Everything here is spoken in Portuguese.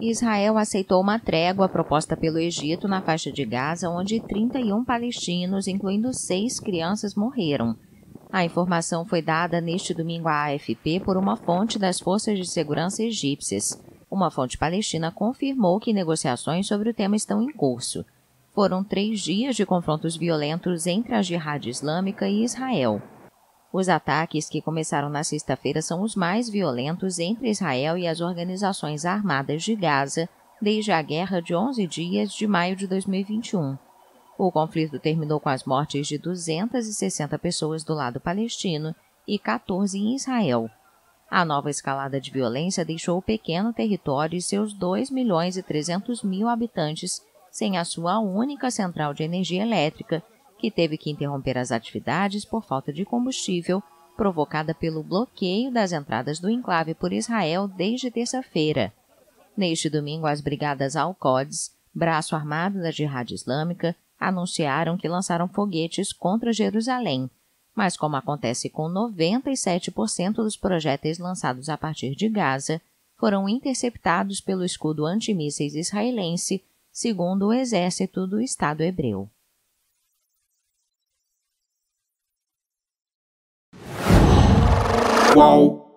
Israel aceitou uma trégua proposta pelo Egito na faixa de Gaza, onde 31 palestinos, incluindo seis crianças, morreram. A informação foi dada neste domingo à AFP por uma fonte das forças de segurança egípcias. Uma fonte palestina confirmou que negociações sobre o tema estão em curso. Foram três dias de confrontos violentos entre a Jihad Islâmica e Israel. Os ataques que começaram na sexta-feira são os mais violentos entre Israel e as organizações armadas de Gaza desde a guerra de 11 dias de maio de 2021. O conflito terminou com as mortes de 260 pessoas do lado palestino e 14 em Israel. A nova escalada de violência deixou o pequeno território e seus 2 milhões e 300 mil habitantes sem a sua única central de energia elétrica que teve que interromper as atividades por falta de combustível, provocada pelo bloqueio das entradas do enclave por Israel desde terça-feira. Neste domingo, as brigadas Al-Qods, braço armado da Jihad Islâmica, anunciaram que lançaram foguetes contra Jerusalém, mas como acontece com 97% dos projéteis lançados a partir de Gaza, foram interceptados pelo escudo antimísseis israelense, segundo o exército do Estado hebreu. Qual?